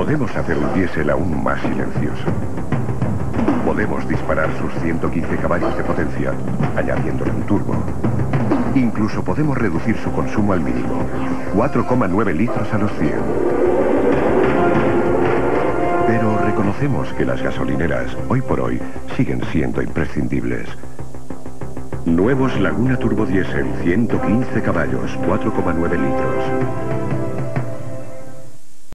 Podemos hacer un diésel aún más silencioso. Podemos disparar sus 115 caballos de potencia, añadiéndole un turbo. Incluso podemos reducir su consumo al mínimo, 4,9 litros a los 100. Pero reconocemos que las gasolineras, hoy por hoy, siguen siendo imprescindibles. Nuevos Laguna Turbo Diesel, 115 caballos, 4,9 litros.